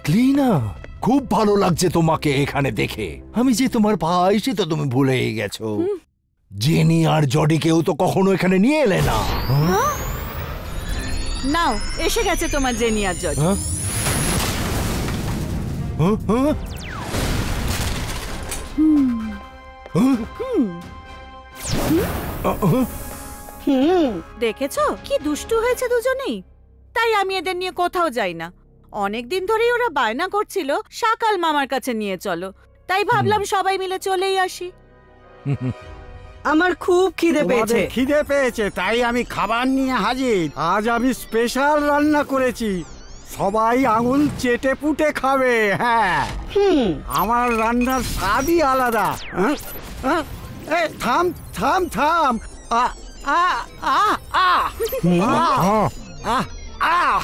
শাকলিনা খুব ভালো লাগছে তোমাকে এখানে দেখে। আমি যে তোমার ভাই সে তো তুমি ভুলেই গেছো। জেনি আর জডিকেও তো কখনো এখানে নিয়ে এলে না। হ্যাঁ? নাও এসে গেছে তোমার জেনি আর হ্যাঁ? হ্যাঁ? হ্যাঁ? দেখেছ? কি দুষ্টু হয়েছে দুজনেই? তাই আমি এদের নিয়ে কোথাও যাই না। অনেক দিন ধরেই ওরা বায়না করছিল সকাল মামার কাছে নিয়ে চলো। তাই ভাবলাম সবাই মিলে চলেই আসি। আমার খুব খিদে পেয়েছে। খিদে পেয়েছে তাই আমি খাবার নিয়ে হাজির। আজ আমি স্পেশাল রান্না করেছি। সবাই আঙুল চেটে পুটে খাবে হ্যাঁ। হুম। আমার রান্নার স্বাদই আলাদা। হ্যাঁ? হ্যাঁ? এ, থাম থাম থাম। আ আ আ আ। আ আ।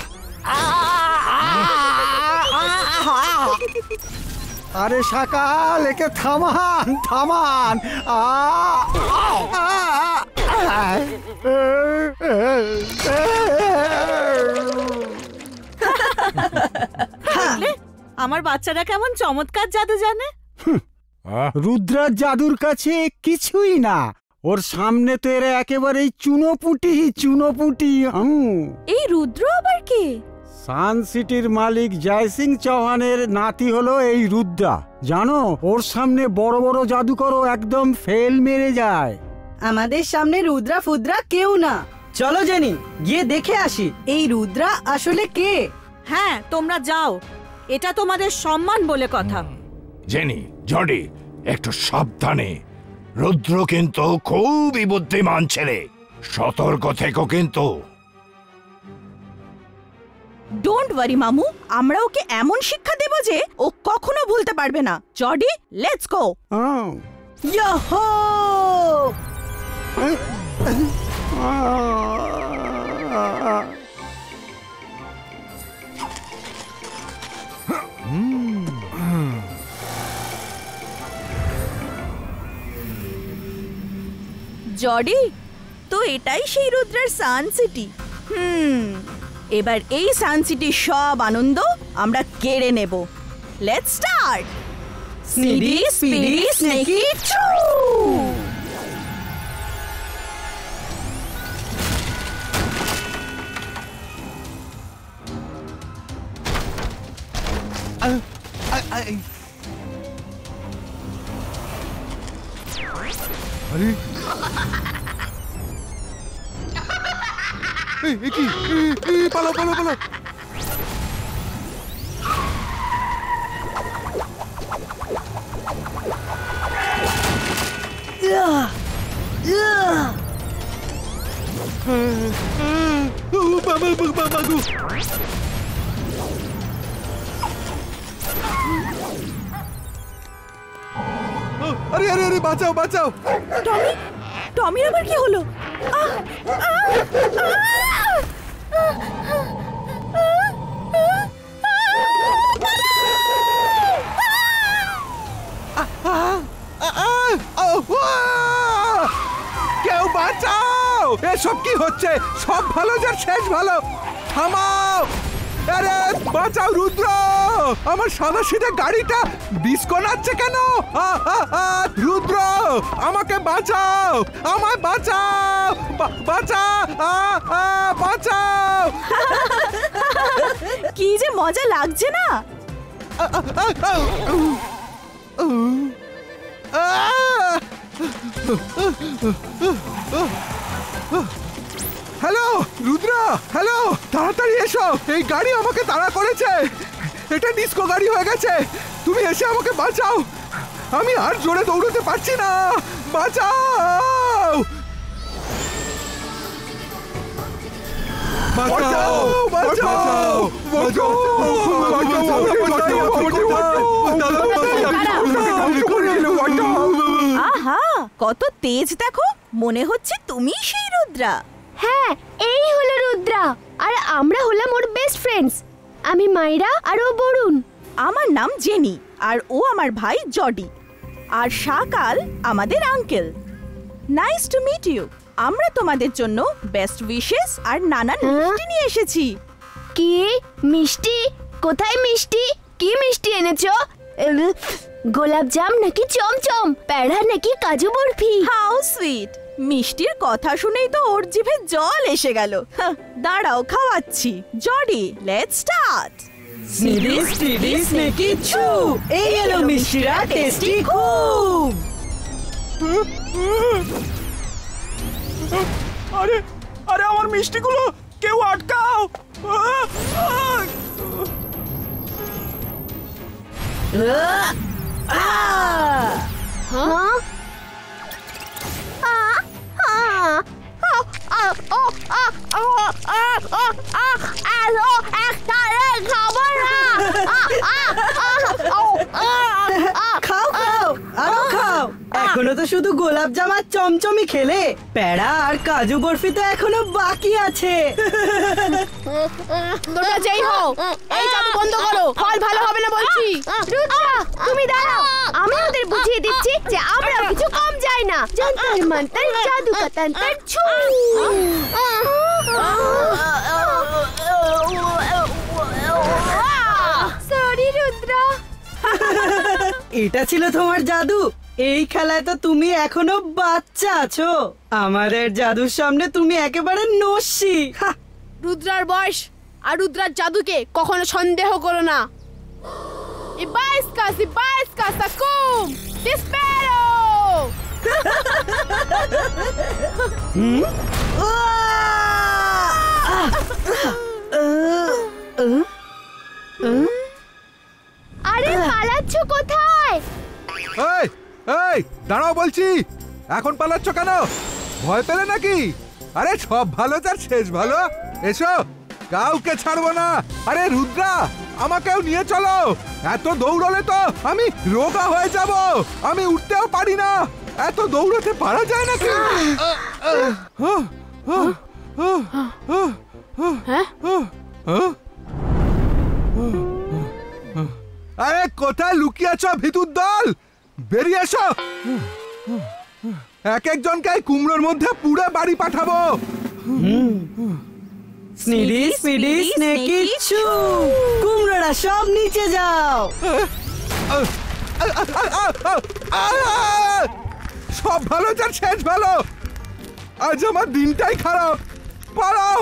আরে সকাল একে থামান থামান। আ আমার বাচ্চারা কেমন চমৎকার জাদু জানে। আহ, রুদ্রার জাদুর কাছে কিছুই না। ওর সামনে তো এরা একেবারেই চুনোপুটি চুনোপুটি এই রুদ্র আবার কে? সান সিটির মালিক জয়সিং চৌহানের নাতি হলো এই রুদ্রা। জানো ওর সামনে বড় বড় জাদুকরও একদম ফেল মেরে যায়। আমাদের সামনে রুদ্রা ফুদ্রা কেউ না। চলো জেনি গিয়ে দেখে আসি। এই রুদ্রা আসলে কে? হ্যাঁ তোমরা যাও। এটা তোমাদের সম্মান বলে কথা। জেনি জডি একটু সাবধানে। রুদ্র কিন্তু খুবই বুদ্ধিমান ছেলে। সতর্ক থেকো কিন্তু। ডোন্ট ওয়ারি মামু আমরা ওকে এমন শিক্ষা দেব যে ও কখনো ভুলতে পারবে না। Jodie let's go. Yahoo Jodie তো এটাই সেই রুদ্রের সান সিটি হুম এবার এই সানসিটির সব আনন্দ আমরা কেড়ে নেব। লেটস স্টার্ট স্নিডি স্পিডি স্নেকি চু কি বাবা, বাবা গো। ও, আরে আরে আরে বাঁচাও বাঁচাও টমি টমির আবার কি হলো আহ! আহ! আহ! কেউ বাঁচাও! এসব কি হচ্ছে? সব ভালো যার শেষ ভালো? থামাও! আরে বাঁচাও রুদ্র! আমার সাদা সিধে গাড়িটা বিস্কোনাচ্ছে কেন রুদ্র আমাকে বাঁচাও আমায় বাঁচাও বাঁচাও বাঁচাও কি যে মজা লাগছে না হ্যালো রুদ্র হ্যালো তাড়াতাড়ি এসো এই গাড়ি আমাকে তাড়া করেছে এটা ডিস্কো গাড়ি হয়ে গেছে তুমি এসে আমাকে বাঁচাও আমি আর জোরে দৌড়তে পারছি না বাঁচাও বাঁচাও বাঁচাও বাঁচাও আহা কত তেজ দেখো মনে হচ্ছে তুমি সেই রুদ্রা হ্যাঁ এই হলো রুদ্রা আর আমরা হলাম ওর বেস্ট ফ্রেন্ডস আমি মাইরা আর ও বরুণ। আমার নাম জেনি আর ও আমার ভাই জডি। আর শাকাল আমাদের uncle. Nice to meet you আমরা তোমাদের জন্য বেস্ট উইশেস আর নানান হ্যাঁ? মিষ্টি নিয়ে এসেছি। কি মিষ্টি? কোথায় মিষ্টি? কি মিষ্টি এনেছো? গোলাপ জাম নাকি চমচম? প্যাড়া নাকি কাজু বরফি? হাউ সুইট মিষ্টির কথা শুনেই তো ওর জিভে জল এসে গেল। দাঁড়াও খাওয়াচ্ছি। জডি লেটস স্টার্ট সিরিজ স্নিডি স্নেকি ছু এই এলো মিষ্টিরা টেস্টি খুব। আরে আরে আমার মিষ্টিগুলো কেউ আটকাও! হ্যাঁ? খাও এখনও তো শুধু গোলাপ জাম আর চমচমি খেলে। প্যাড়া আর কাজু বরফি তো এখনও বাকি আছে। তোমরা যেই হও, এই জাদু বন্ধ করো। ফল ভালো হবে না বলছি। তুমি দাঁড়াও। আমি ওদের বুঝিয়ে দিচ্ছি যে আমরা কিছু যাই না যন্তর মন্তর জাদু কা তন্তর ছু সরি রুদ্রা এটা ছিল তোমার জাদু। এই খেলায় তো তুমি এখনও বাচ্চা আছো। আমাদের জাদুর সামনে তুমি একেবারে নস্যি। হা, রুদ্রার বয়স আর রুদ্রার জাদুকে কখনো সন্দেহ করো না। Ibaiska, Ibaiska, Sakum! Dispero! আরে পালাচ্ছ কোথায়? দাঁড়াও বলছি। এখন পালাচ্ছ কেন? ভয় পেলে নাকি? আরে সব ভালো তার শেষ ভালো। এসো, কাউকে ছাড়বো না। আরে রুদ্রা, আমাকেও নিয়ে চলো। এত দৌড়লে তো আমি রোগা হয়ে যাব। আমি উঠতেও পারি না। এত দৌড়াতে পারা যায় নাকি হ্যাঁ আরে কোথায় লুকিয়ে আছো ভিতুর দল বেরিয়ে এসো এক একজনকে কুমড়োর মধ্যে পুরো বাড়ি পাঠাবো স্নিডি স্পিডি স্নেকি ছু কুমড়োরা সব নিচে যাও সব ভালো যার শেষ ভালো। আজ আমার দিনটাই খারাপ। পালাও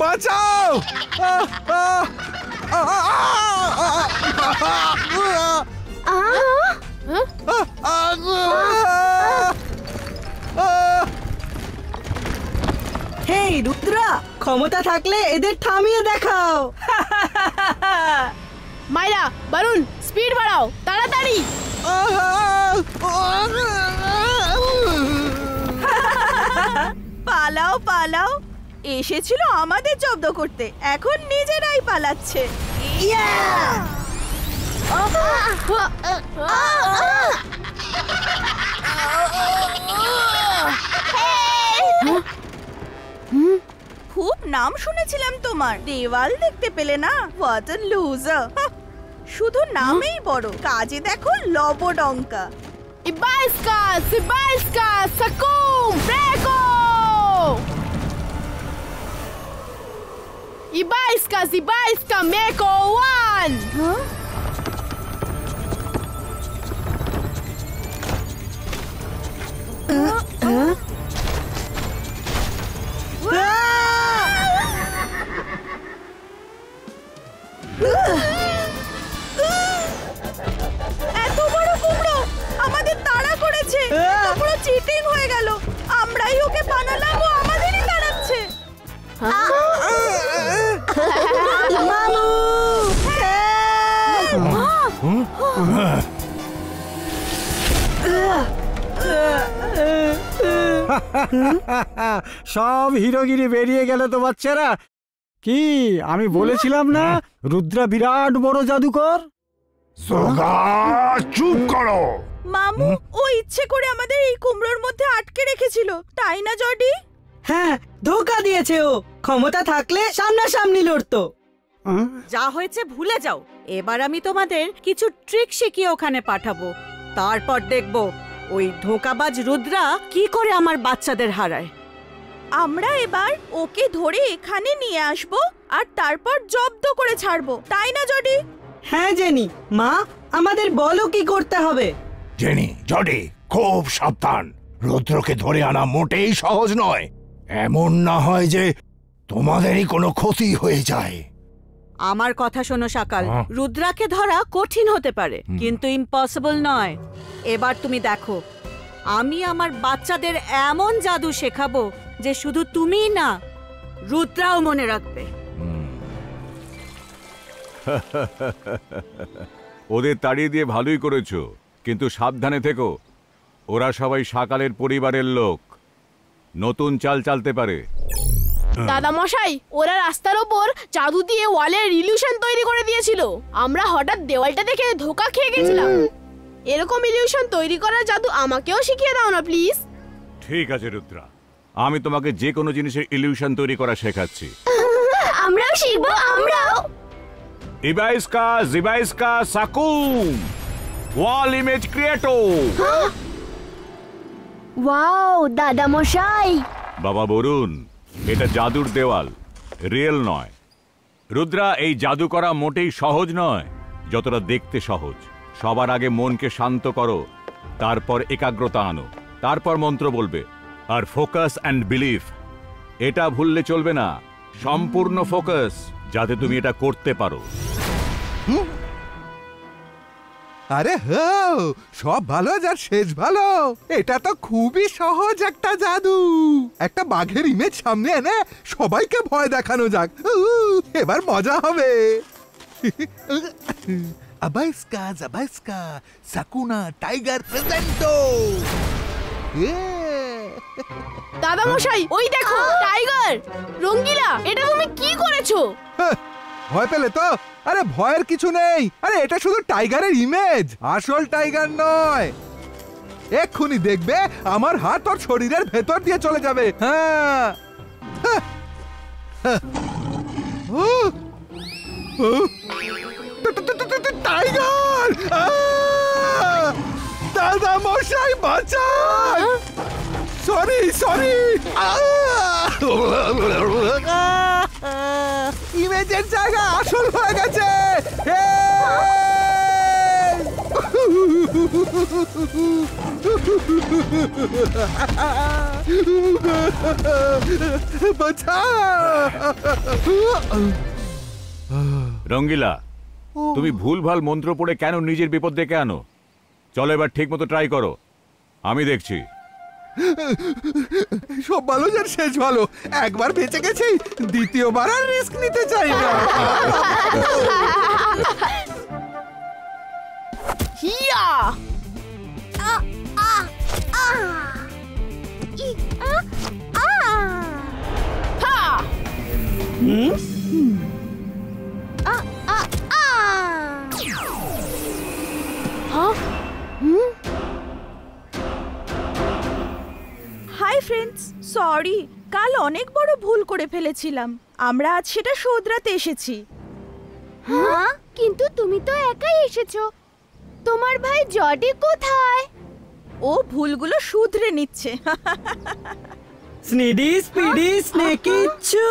বাঁচাও। হেই রুদ্রা ক্ষমতা থাকলে এদের থামিয়ে দেখাও। মাইরা বারুন স্পিড বাড়াও তাড়াতাড়ি। পালাও পালাও। এসেছিল আমাদের জব্দ করতে। এখন নিজেরাই পালাচ্ছে। খুব নাম শুনেছিলাম তোমার। দেওয়াল দেখতে পেলে না? লুজার শুধু নামেই বড়। কাজে দেখো লবডঙ্কা। Ibaiska, Ibaiska, Sakum! Prego! Ibaiska, Ibaiska, Meko, one! এত মামু সব হিরোগিরি বেরিয়ে গেল তো বাচ্চারা কি আমি বলেছিলাম না? রুদ্রা বিরাট বড় জাদুকর? সোগা চুপ করো। মামু ও ইচ্ছে করে আমাদের এই কুমড়োর মধ্যে আটকে রেখেছিল। তাই না জডি হ্যাঁ ধোকা দিয়েছে ও। ক্ষমতা থাকলে সামনাসামনি লড়তো? যা হয়েছে ভুলে যাও। এবার আমি তোমাদের কিছু ট্রিক শিখিয়ে ওখানে পাঠাবো। তারপর দেখব ওই ধোকাবাজ রুদ্রা কি করে আমার বাচ্চাদের হারায়। আমরা এবার ওকে ধরে এখানে নিয়ে আসব আর তারপর জব্দ করে ছাড়বো। তাই না জডি? হ্যাঁ জেনি। মা আমাদের বলো কি করতে হবে? জেনি জডি খুব সাবধান। রুদ্রকে ধরে আনা মোটেই সহজ নয়। এমন না হয় যে তোমাদেরই কোনো ক্ষতি হয়ে যায়। আমার কথা শোনো সকাল। হ্যাঁ। রুদ্রাকে ধরা কঠিন হতে পারে কিন্তু ইম্পসিবল নয়। এবার তুমি দেখো আমি আমার বাচ্চাদের এমন জাদু শেখাবো যে শুধু তুমিই না রুদ্রাও মনে রাখবে। ওদের তাড়িয়ে দিয়ে ভালোই করেছ কিন্তু সাবধানে থেকো। ওরা সবাই সাকালের পরিবারের লোক। নতুন চাল চালতে পারে। দাদা মশাই ওরা রাস্তার ওপর জাদু দিয়ে ওয়ালের ইলিউশন তৈরি করে দিয়েছিল। আমরা হঠাৎ দেওয়ালটা দেখে ধোকা খেয়ে গেছিলাম। এরকম ইলিউশন তৈরি করার জাদু আমাকেও শিখিয়ে দাও না প্লিজ। ঠিক আছে রুদ্রা। আমি তোমাকে যে কোনো জিনিসের ইলিউশন তৈরি করা শেখাচ্ছি। আমরাও শিখব আমরাও। ইবাইস্কা জিবাইস্কা সাকুম। ওয়াল ইমেজ ক্রিয়েটো। ওয়াও দাদা মশাই। বাবা বরুণ এটা জাদুর দেওয়াল। রিয়েল নয়। রুদ্রা এই জাদু করা মোটেই সহজ নয় যতটা দেখতে সহজ। সবার আগে মনকে শান্ত করো তারপর একাগ্রতা আনো তারপর মন্ত্র বলবে আর ফোকাস অ্যান্ড বিলিফ এটা ভুললে চলবে না। সম্পূর্ণ ফোকাস যাতে তুমি এটা করতে পারো। আরে হো সব ভালো যার শেষ ভালো। এটা তো খুবই সহজ একটা জাদু। একটা বাঘের ইমেজ সামনে এনে সবাইকে ভয় দেখানো যাক। এবার মজা হবে। আবাইস্কা জাবাইস্কা সাকুনা টাইগার প্রেজেন্টো। দাদা মশাই ওই দেখো টাইগার রঙ্গিলা এটা তুমি কি করেছ? ভয় পেলে তো? আরে ভয়ের কিছু নেই। আরে এটা শুধু টাইগারের ইমেজ আসল টাইগার নয়। এক্ষুনি দেখবে আমার হাত ওর শরীরের ভেতর দিয়ে চলে যাবে। হ্যাঁ। হ্যাঁ। হ্যাঁ। টাইগার! দাদা মশাই বাঁচান! Sorry sorry! ইমেজের জায়গা আসল হয়ে গেছে। রঙ্গিলা তুমি ভুলভাল মন্ত্র পড়ে কেন নিজের বিপদ ডেকে আনো? চলো এবার ঠিক মতো ট্রাই করো। আমি দেখছি। সব ভালো যার শেষ ভালো। একবার বেঁচে গেছি দ্বিতীয়বার আর রিস্ক নিতে চাই না। হিয়া! হা! ফ্রেন্ডস সরি কাল অনেক বড় ভুল করে ফেলেছিলাম আমরা আজ সেটা শোধরাতে এসেছি হ্যাঁ কিন্তু তুমি তো একাই এসেছ তোমার ভাই জডি কোথায় ও ভুলগুলো শুধরে নিচ্ছে স্নিডি স্পিডি স্নেকি চু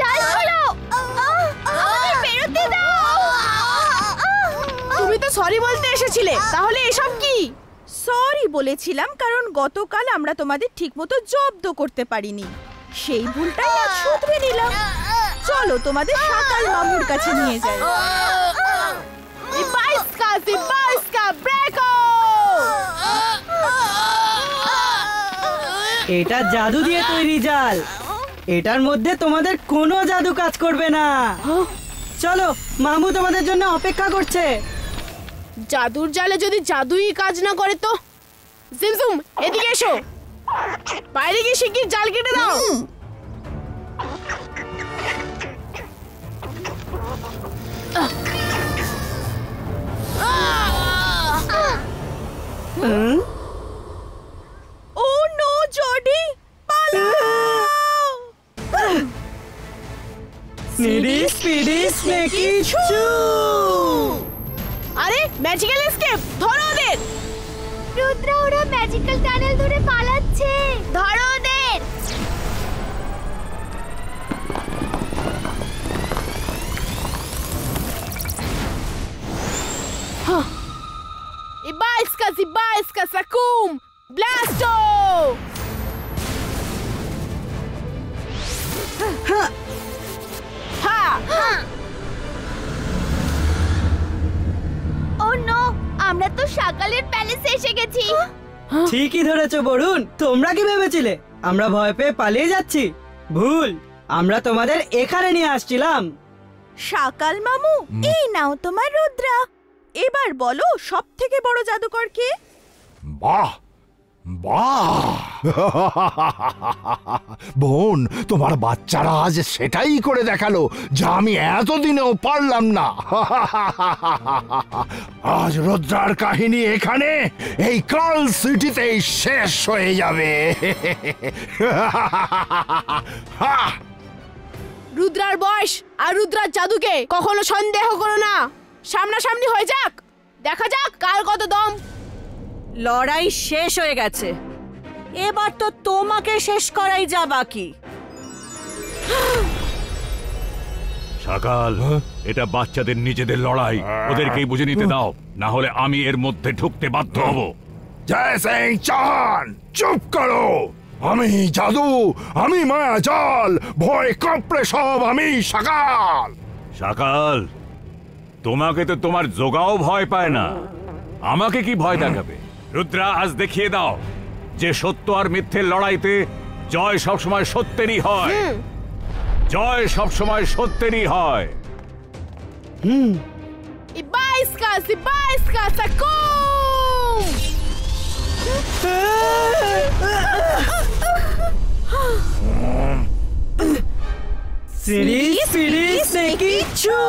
যাচ্ছিল আমাদের বেরোতে দাও তুমি তো সরি বলতে এসেছিলে। তাহলে এসব কি? সরি বলেছিলাম কারণ গতকাল আমরা তোমাদের ঠিকমতো জব্দ করতে পারিনি। সেই ভুলটাই আজ শুধরে নিলাম। চলো তোমাদের সাকাল মামুর কাছে নিয়ে যাই। এটা জাদু দিয়ে তৈরি জাল। এটার মধ্যে তোমাদের কোনো জাদু কাজ করবে না। চলো মামু তোমাদের জন্য অপেক্ষা করছে। জাদুর জালে যদি জাদুই কাজ না করে তো? জিমজুম এদিকে এসো। বাইরে গিয়ে শিগগির জাল কেটে দাও। হুম? ও নো জডি পালাও। স্নিডি স্পিডি স্নেকি চু ইবাইস কাসাকুম ব্লাস্টো হা ও নো আমরা তো সকালের প্যালেসে এসে গেছি। ঠিকই ধরেছো বরুণ। তোমরা কি ভেবেছিলে? আমরা ভয় পেয়ে পালিয়ে যাচ্ছি। ভুল। আমরা তোমাদের এখানে নিয়ে আসছিলাম। সাকাল মামু এই নাও তোমার রুদ্রা। এবার বলো সব থেকে বড় জাদুকর কে বাহ বাহ। বোন তোমার বাচ্চারা আজ সেটাই করে দেখাল যা আমি এতদিনেও পারলাম না। আজ রুদ্রার কাহিনী এখানে এই কাল সিটিতেই শেষ হয়ে যাবে। রুদ্রার বয়স আর রুদ্রার জাদুকে কখনো সন্দেহ করো না। সামনাসামনি হয়ে যাক। দেখা যাক কার কত দম। লড়াই শেষ হয়ে গেছে। এবার তো তোমাকে শেষ করাই যা বাকি। সকাল এটা বাচ্চাদের নিজেদের লড়াই। ওদেরকেই বুঝে নিতে দাও না হলে আমি এর মধ্যে ঢুকতে বাধ্য হব। জয় সিং চান চুপ করো। আমি জাদু আমি মায়া জাল ভয় কাঁপড়ে সব আমি সকাল। সকাল তোমাকে তো তোমার জোগাও ভয় পায় না। আমাকে কি ভয় দেখাবে? রুদ্রা আজ দেখিয়ে দাও যে সত্য আর মিথ্যের লড়াইতে জয় সবসময় সত্যেরই হয় জয় সবসময় সত্যেরই হয় সিরিজ সিরিজ নাকি চু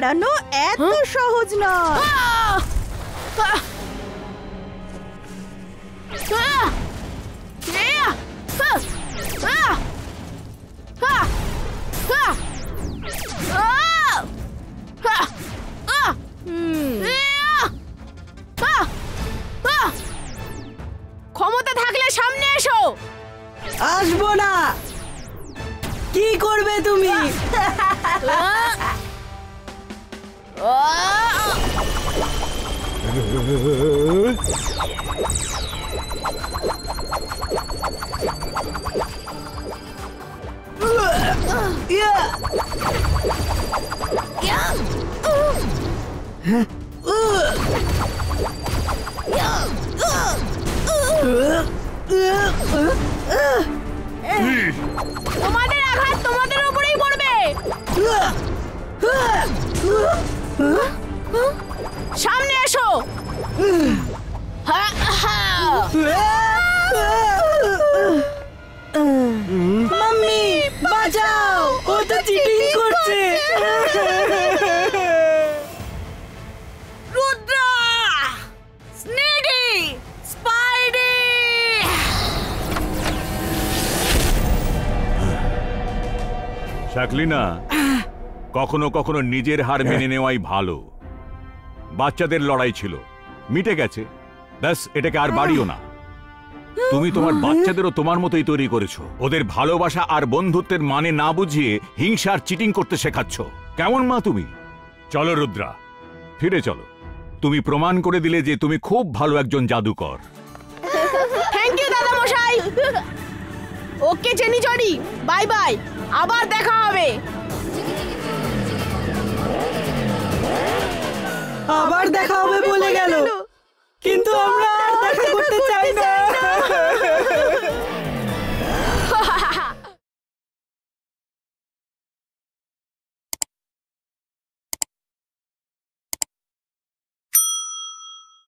হারানো এত সহজ নয়! আহ! আহ! ক্ষমতা থাকলে সামনে এসো। আসব না। কি করবে তুমি? তোমাদের আঘাত তোমাদের উপরেই পড়বে সামনে এসো হা, হা। মাম্মি বাঁচাও ও তো চিটিং করছে রুদ্রা স্নেডি স্পাইডি শাকলিনা কখনো কখনো নিজের হার মেনে নেওয়াই ভালো। বাচ্চাদের লড়াই ছিল। মিটে গেছে। ব্যাস এটাকে আর বাড়িও না। তুমি তোমার বাচ্চাদেরও তোমার মতোই তৈরি করেছ। ওদের ভালোবাসা আর বন্ধুত্বের মানে না বুঝিয়ে হিংসা আর চিটিং করতে শেখাচ্ছ। কেমন মা তুমি? চলো রুদ্রা। ফিরে চলো। তুমি প্রমাণ করে দিলে যে তুমি খুব ভালো একজন জাদুকর। থ্যাংক ইউ দাদা মশাই ওকে জেনি জডি বাই বাই। আবার দেখা হবে। আবার দেখা হবে বলে গেল। কিন্তু আমরা আর দেখা করতে চাই না।